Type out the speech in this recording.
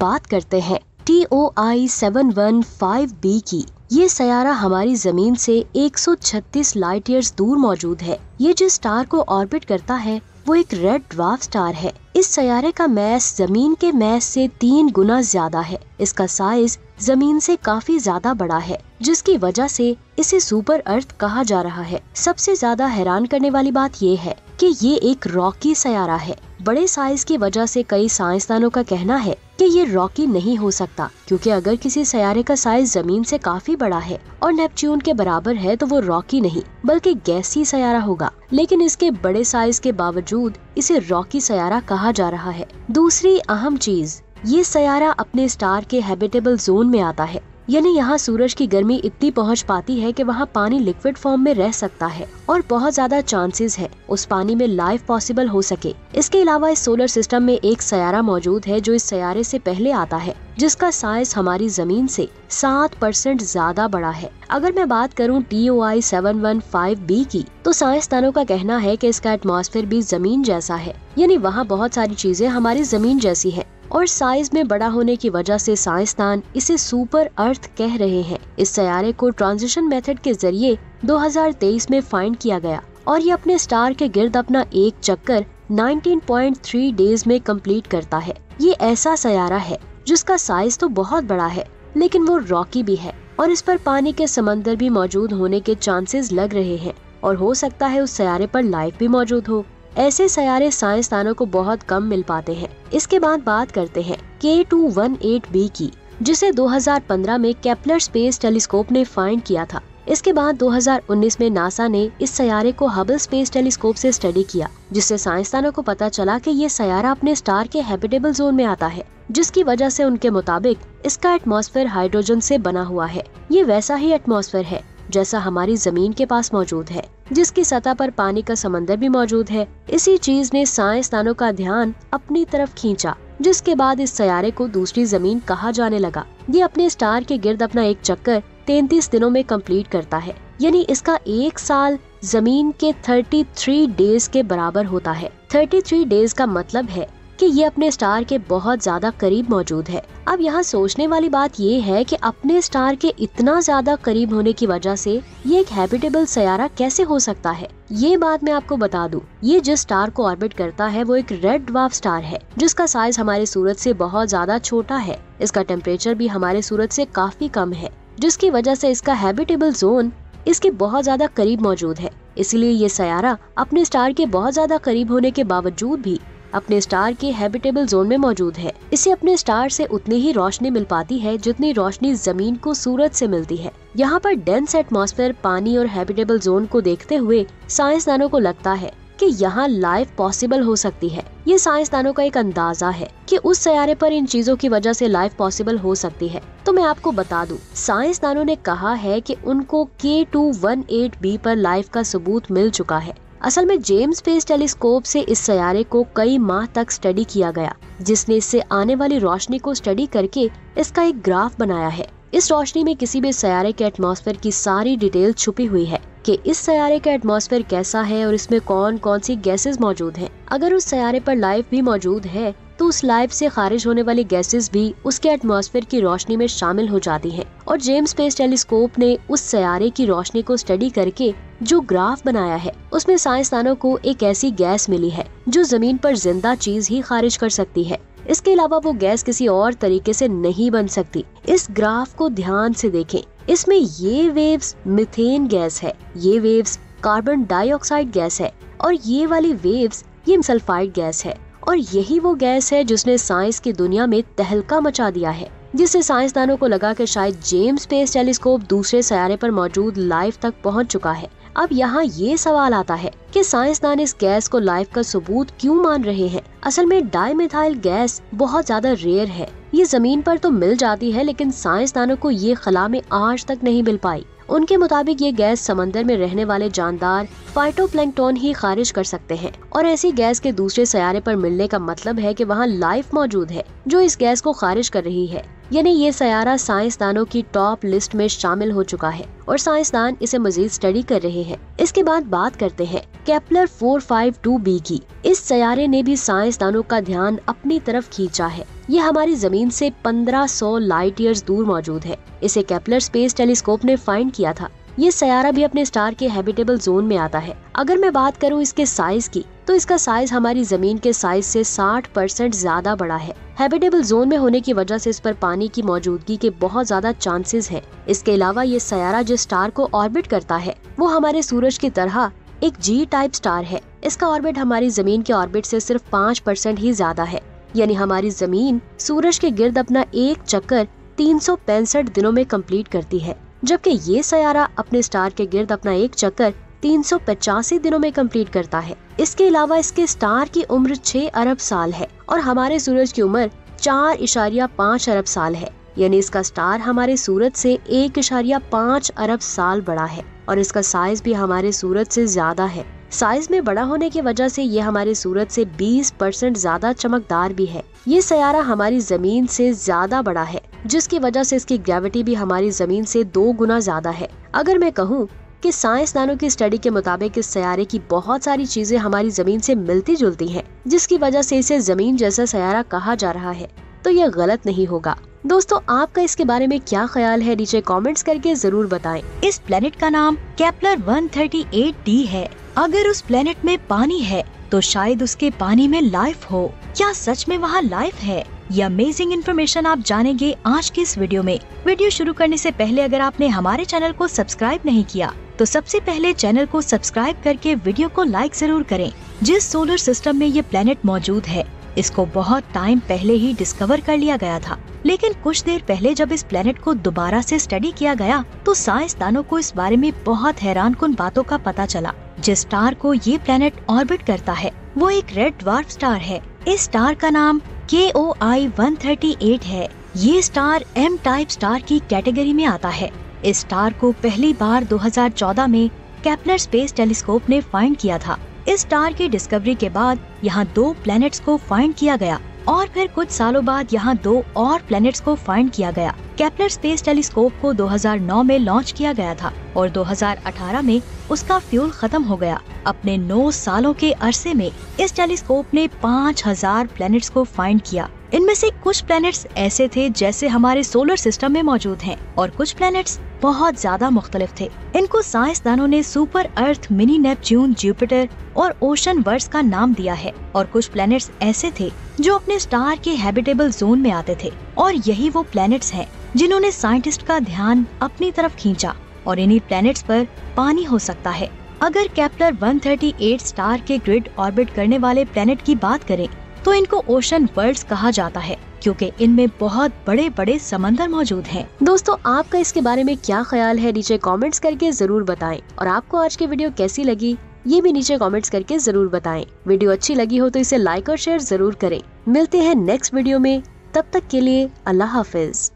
बात करते हैं। T O I seven one five B की। ये सयारा हमारी ज़मीन से 136 लाइट ईयर्स दूर मौजूद है। ये जिस स्टार को ऑर्बिट करता है, वो एक रेड ड्वार्फ स्टार है। इस सयारे का मैस ज़मीन के मैस से तीन गुना ज़्यादा है। इसका साइज़ ज़मीन से काफ़ी ज़्यादा बड़ा है, जिसकी वजह से इसे सुपर अर्थ कहा जा रहा है। सबसे ज़्यादा हैरान करने वाली बात ये है कि ये एक रॉकी सयारा है। बड़े साइज़ की वजह से कई साइंसदानों का कहना है कि ये रॉकी नहीं हो सकता, क्योंकि अगर किसी सयारे का साइज़ ज़मीन से काफ़ी बड़ा है और नेपच्यून के बराबर है तो वो रॉकी नहीं, बल्कि गैसी सयारा होगा। लेकिन इसके बड़े साइज़ के बावजूद इसे रॉकी सयारा कहा जा रहा है। दूसरी अहम चीज़ ये सयारा अपने स्टार के हैबिटेबल जोन में आता है। यानी यहाँ सूरज की गर्मी इतनी पहुँच पाती है कि वहाँ पानी लिक्विड फॉर्म में रह सकता है और बहुत ज़्यादा चांसेस है उस पानी में लाइफ पॉसिबल हो सके। इसके अलावा इस सोलर सिस्टम में एक सयारा मौजूद है जो इस सयारे से पहले आता है, जिसका साइज़ हमारी ज़मीन से सात परसेंट ज़्यादा बड़ा है। अगर मैं बात करूँ T O I seven one five B की तो साइंसदानों का कहना है कि इसका एटमॉस्फेयर भी ज़मीन जैसा है। यानी वहाँ बहुत सारी चीज़ें हमारी ज़मीन जैसी है। और साइज़ में बड़ा होने की वजह से साइंसदान इसे सुपर अर्थ कह रहे हैं। इस सयारे को ट्रांजिशन मेथड के ज़रिए 2023 में फाइंड किया गया और ये अपने स्टार के गिर्द अपना एक चक्कर 19.3 डेज़ में कंप्लीट करता है। ये ऐसा सयारा है, जिसका साइज़ तो बहुत बड़ा है, लेकिन वो रॉकी भी है और इस पर पानी के समंदर भी मौजूद होने के चांसेस लग रहे हैं और हो सकता है उस सयारे पर लाइफ भी मौजूद हो। ऐसे सयारे साइंसदानों को बहुत कम मिल पाते हैं। इसके बाद बात करते हैं के टू वन एट बी की, जिसे 2015 में केपलर स्पेस टेलीस्कोप ने फाइंड किया था। इसके बाद 2019 में नासा ने इस सयारे को हबल स्पेस टेलीस्कोप से स्टडी किया, जिससे साइंसदानों को पता चला कि ये सयारा अपने स्टार के हैबिटेबल जोन में आता है, जिसकी वजह से उनके मुताबिक इसका एटमॉस्फेयर हाइड्रोजन से बना हुआ है। ये वैसा ही एटमॉस्फेयर है। जैसा हमारी ज़मीन के पास मौजूद है, जिसकी सतह पर पानी का समंदर भी मौजूद है। इसी चीज़ ने साइंसदानों का ध्यान अपनी तरफ़ खींचा, जिसके बाद इस सयारे को दूसरी ज़मीन कहा जाने लगा। ये अपने स्टार के गिर्द अपना एक चक्कर तैतीस दिनों में कंप्लीट करता है, यानी इसका एक साल ज़मीन के 33 डेज़ के बराबर होता है। 33 डेज़ का मतलब है कि ये अपने स्टार के बहुत ज़्यादा करीब मौजूद है। अब यहाँ सोचने वाली बात ये है कि अपने स्टार के इतना ज़्यादा करीब होने की वजह से ये एक हैबिटेबल सयारा कैसे हो सकता है? ये बात मैं आपको बता दूँ। ये जिस स्टार को ऑर्बिट करता है, वो एक रेड ड्वार्फ स्टार है, जिसका साइज़ हमारे सूरज से बहुत ज़्यादा छोटा है। इसका टेम्परेचर भी हमारे सूरज से काफ़ी कम है, जिसकी वजह से इसका हैबिटेबल जोन इसके बहुत ज़्यादा करीब मौजूद है। इसलिए ये सयारा अपने स्टार के बहुत ज़्यादा करीब होने के बावजूद भी अपने स्टार के हैबिटेबल जोन में मौजूद है। इसे अपने स्टार से उतनी ही रोशनी मिल पाती है जितनी रोशनी ज़मीन को सूरज से मिलती है। यहाँ पर डेंस एटमॉस्फेयर पानी और हैबिटेबल जोन को देखते हुए साइंसदानों को लगता है कि यहाँ लाइफ पॉसिबल हो सकती है। ये साइंसदानों का एक अंदाज़ा है कि उस सयारे पर इन चीज़ों की वजह से लाइफ पॉसिबल हो सकती है। तो मैं आपको बता दूँ साइंसदानों ने कहा है कि उनको K two one eight B पर लाइफ का सबूत मिल चुका है। असल में जेम्स स्पेस टेलीस्कोप से इस सयारे को कई माह तक स्टडी किया गया, जिसने इससे आने वाली रोशनी को स्टडी करके इसका एक ग्राफ बनाया है इस रोशनी में किसी भी सयारे के एटमॉस्फेयर की सारी डिटेल छुपी हुई है कि इस सयारे का एटमॉस्फेयर कैसा है और इसमें कौन कौन सी गैसेस मौजूद हैं। अगर उस सयारे पर लाइफ भी मौजूद है तो उस लाइफ से खारिज होने वाली गैसेस भी उसके एटमॉस्फेयर की रोशनी में शामिल हो जाती हैं। और जेम्स स्पेस टेलीस्कोप ने उस सयारे की रोशनी को स्टडी करके जो ग्राफ बनाया है, उसमें साइंसदानों को एक ऐसी गैस मिली है, जो ज़मीन पर ज़िंदा चीज़ ही खारिज कर सकती है। इसके अलावा वो गैस किसी और तरीके से नहीं बन सकती। इस ग्राफ को ध्यान से देखें। इसमें ये वेव्स मिथेन गैस है, ये वेव्स कार्बन डाइऑक्साइड गैस है, और ये वाली वेव्स ये सल्फाइड गैस है। और यही वो गैस है जिसने साइंस की दुनिया में तहलका मचा दिया है, जिससे साइंसदानों को लगा कि शायद जेम्स स्पेस टेलीस्कोप दूसरे सयारे पर मौजूद लाइफ तक पहुँच चुका है। अब यहाँ ये सवाल आता है कि साइंसदान इस गैस को लाइफ का सबूत क्यों मान रहे हैं? असल में डाईमिथाइल गैस बहुत ज़्यादा रेयर है। ये ज़मीन पर तो मिल जाती है, लेकिन साइंसदानों को ये खला में आज तक नहीं मिल पाई। उनके मुताबिक ये गैस समंदर में रहने वाले जानदार फाइटोप्लैंक्टन ही खारिज कर सकते हैं। और ऐसी गैस के दूसरे सयारे पर मिलने का मतलब है कि वहाँ लाइफ मौजूद है, जो इस गैस को खारिज कर रही है। यानी ये सयारा साइंसदानों की टॉप लिस्ट में शामिल हो चुका है और साइंसदान इसे मजीद स्टडी कर रहे हैं। इसके बाद बात करते हैं केपलर 452 बी की। इस सयारे ने भी साइंसदानों का ध्यान अपनी तरफ़ खींचा है। ये हमारी ज़मीन से 1500 लाइट ईयर्स दूर मौजूद है। इसे केपलर स्पेस टेलीस्कोप ने फाइंड किया था। ये सयारा भी अपने स्टार के हैबिटेबल जोन में आता है। अगर मैं बात करूँ इसके साइज़ की तो इसका साइज़ हमारी ज़मीन के साइज़ से 60 परसेंट ज़्यादा बड़ा है। हैबिटेबल जोन में होने की वजह से इस पर पानी की मौजूदगी के बहुत ज़्यादा चांसेस हैं। इसके अलावा ये सयारा जिस स्टार को ऑर्बिट करता है, वो हमारे सूरज की तरह एक जी टाइप स्टार है। इसका ऑर्बिट हमारी ज़मीन के ऑर्बिट से सिर्फ़ पाँच परसेंट ही ज़्यादा है। यानी हमारी ज़मीन सूरज के गिर्द अपना एक चक्कर तीन सौ पैंसठ दिनों में कंप्लीट करती है, जबकि ये सयारा अपने स्टार के गिर्द अपना एक चक्कर तीन सौ पचासी दिनों में कंप्लीट करता है। इसके अलावा इसके स्टार की उम्र छह अरब साल है और हमारे सूरज की उम्र चार इशारिया पाँच अरब साल है। यानी इसका स्टार हमारे सूरज से एक इशारिया पाँच अरब साल बड़ा है और इसका साइज़ भी हमारे सूरज से ज़्यादा है। साइज़ में बड़ा होने की वजह से ये हमारे सूरज से 20 परसेंट ज़्यादा चमकदार भी है। ये सयारा हमारी ज़मीन से ज़्यादा बड़ा है जिसकी वजह से इसकी ग्रेविटी भी हमारी ज़मीन से दो गुना ज़्यादा है। अगर मैं कहूँ कि साइंसदानों की स्टडी के मुताबिक इस सयारे की बहुत सारी चीज़ें हमारी ज़मीन से मिलती जुलती हैं, जिसकी वजह से इसे ज़मीन जैसा सयारा कहा जा रहा है तो यह गलत नहीं होगा। दोस्तों आपका इसके बारे में क्या ख्याल है नीचे कमेंट्स करके ज़रूर बताएँ। इस प्लेनेट का नाम कैप्लर 138d है। अगर उस प्लेनेट में पानी है तो शायद उसके पानी में लाइफ हो। क्या सच में वहाँ लाइफ है? ये अमेजिंग इन्फॉर्मेशन आप जानेंगे आज के इस वीडियो में। वीडियो शुरू करने से पहले अगर आपने हमारे चैनल को सब्सक्राइब नहीं किया तो सबसे पहले चैनल को सब्सक्राइब करके वीडियो को लाइक ज़रूर करें। जिस सोलर सिस्टम में ये प्लेनेट मौजूद है, इसको बहुत टाइम पहले ही डिस्कवर कर लिया गया था। लेकिन कुछ देर पहले जब इस प्लेनेट को दोबारा से स्टडी किया गया तो साइंसदानों को इस बारे में बहुत हैरान कन बातों का पता चला। जिस स्टार को ये प्लेनेट ऑर्बिट करता है, वो एक रेड ड्वार्फ स्टार है। इस स्टार का नाम K O I one thirty eight है। ये स्टार एम टाइप स्टार की कैटेगरी में आता है। इस स्टार को पहली बार 2014 में कैप्लर स्पेस टेलीस्कोप ने फाइंड किया था। इस स्टार की डिस्कवरी के बाद यहाँ दो प्लैनेट्स को फाइंड किया गया और फिर कुछ सालों बाद यहाँ दो और प्लैनेट्स को फाइंड किया गया। कैप्लर स्पेस टेलीस्कोप को 2009 में लॉन्च किया गया था और 2018 में उसका फ्यूल खत्म हो गया। अपने 9 सालों के अरसे में इस टेलीस्कोप ने 5000 प्लैनेट्स को फाइंड किया। इनमें से कुछ प्लैनेट्स ऐसे थे जैसे हमारे सोलर सिस्टम में मौजूद हैं और कुछ प्लैनेट्स बहुत ज़्यादा मुख्तलिफ़ थे। इनको साइंसदानों ने super earth mini Neptune, Jupiter और ओशन वर्ड्स का नाम दिया है और कुछ प्लैनेट्स ऐसे थे जो अपने स्टार के हैबिटेबल जोन में आते थे और यही वो प्लैनेट्स हैं जिन्होंने साइंटिस्ट का ध्यान अपनी तरफ़ खींचा और इन्हीं प्लैनेट्स पर पानी हो सकता है। अगर कैप्लर 138 स्टार के ग्रिड ऑर्बिट करने वाले प्लैनेट की बात करें तो इनको ओशन वर्ल्ड्स कहा जाता है। क्योंकि इनमें बहुत बड़े बड़े समंदर मौजूद हैं। दोस्तों, आपका इसके बारे में क्या ख्याल है, नीचे कमेंट्स करके ज़रूर बताएँ और आपको आज की वीडियो कैसी लगी, ये भी नीचे कमेंट्स करके ज़रूर बताएँ। वीडियो अच्छी लगी हो तो इसे लाइक और शेयर ज़रूर करें मिलते हैं नेक्स्ट वीडियो में तब तक के लिए अल्लाह हाफिज